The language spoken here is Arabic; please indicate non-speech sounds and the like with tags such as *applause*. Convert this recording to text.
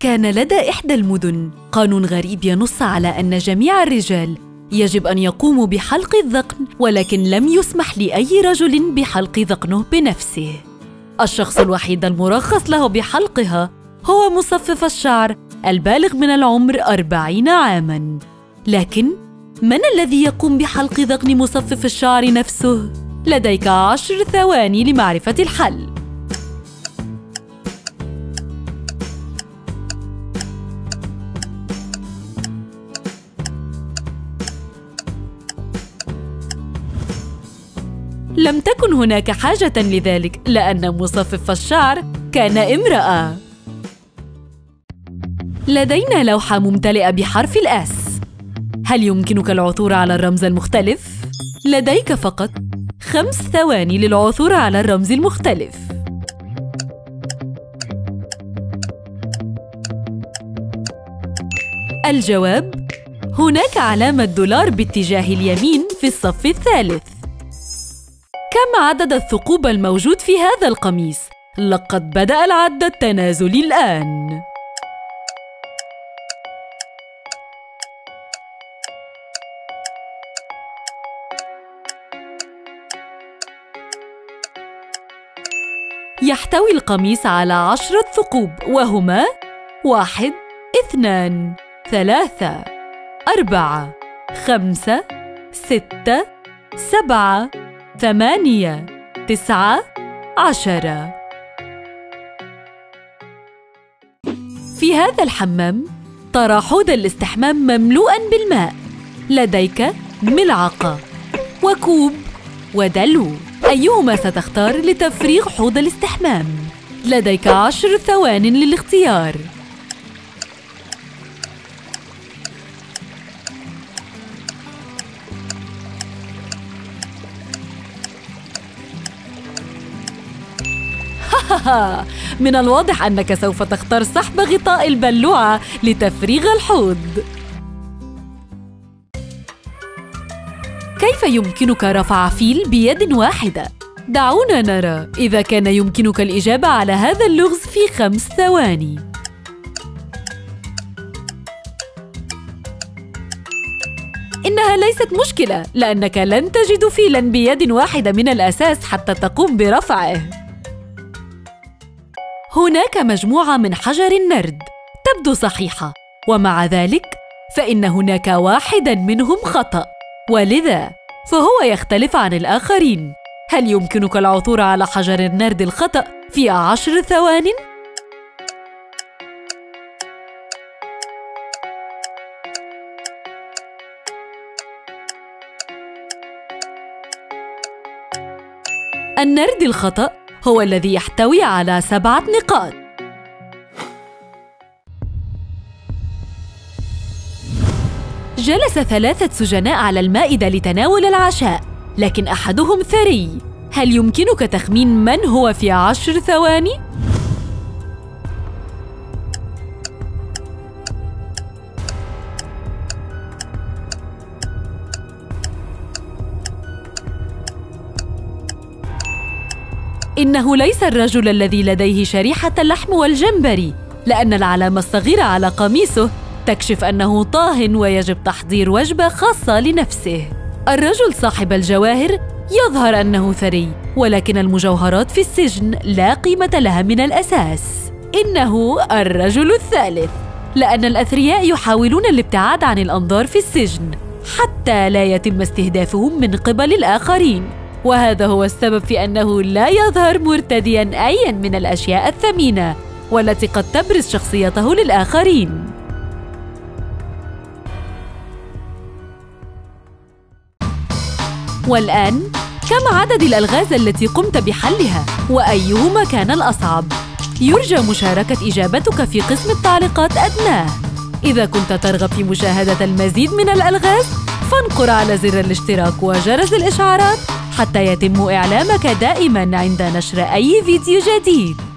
كان لدى إحدى المدن قانون غريب ينص على أن جميع الرجال يجب أن يقوموا بحلق الذقن ولكن لم يسمح لأي رجل بحلق ذقنه بنفسه. الشخص الوحيد المرخص له بحلقها هو مصفف الشعر البالغ من العمر أربعين عاماً. لكن من الذي يقوم بحلق ذقن مصفف الشعر نفسه؟ لديك عشر ثواني لمعرفة الحل. لم تكن هناك حاجة لذلك لأن مصفف الشعر كان امرأة. لدينا لوحة ممتلئة بحرف الأس. هل يمكنك العثور على الرمز المختلف؟ لديك فقط خمس ثواني للعثور على الرمز المختلف. الجواب هناك علامة دولار باتجاه اليمين في الصف الثالث. كم عدد الثقوب الموجود في هذا القميص؟ لقد بدأ العد التنازلي الآن. يحتوي القميص على عشرة ثقوب وهما واحد اثنان ثلاثة أربعة خمسة ستة سبعة ثمانية تسعة عشرة في هذا الحمام ترى حوض الاستحمام مملوءا بالماء لديك ملعقة وكوب ودلو. أيهما ستختار لتفريغ حوض الاستحمام؟ لديك عشر ثوان للاختيار. *laughs* من الواضح أنك سوف تختار سحب غطاء البلوعة لتفريغ الحوض. كيف يمكنك رفع فيل بيد واحدة؟ دعونا نرى إذا كان يمكنك الإجابة على هذا اللغز في خمس ثواني. إنها ليست مشكلة لأنك لن تجد فيلاً بيد واحدة من الأساس حتى تقوم برفعه. هناك مجموعة من حجر النرد تبدو صحيحة ومع ذلك فإن هناك واحداً منهم خطأ ولذا فهو يختلف عن الآخرين هل يمكنك العثور على حجر النرد الخطأ في عشر ثوان؟ النرد الخطأ هو الذي يحتوي على سبعة نقاط جلس ثلاثة سجناء على المائدة لتناول العشاء لكن أحدهم ثري هل يمكنك تخمين من هو في عشر ثواني؟ إنه ليس الرجل الذي لديه شريحة اللحم والجمبري لأن العلامة الصغيرة على قميصه تكشف أنه طاه ويجب تحضير وجبة خاصة لنفسه. الرجل صاحب الجواهر يظهر أنه ثري ولكن المجوهرات في السجن لا قيمة لها من الأساس. إنه الرجل الثالث لأن الأثرياء يحاولون الابتعاد عن الأنظار في السجن حتى لا يتم استهدافهم من قبل الآخرين. وهذا هو السبب في أنه لا يظهر مرتديا أيا من الأشياء الثمينة والتي قد تبرز شخصيته للآخرين والآن كم عدد الألغاز التي قمت بحلها؟ وأيهما كان الأصعب؟ يرجى مشاركة إجابتك في قسم التعليقات أدناه إذا كنت ترغب في مشاهدة المزيد من الألغاز فانقر على زر الاشتراك وجرس الإشعارات حتى يتم إعلامك دائماً عند نشر أي فيديو جديد.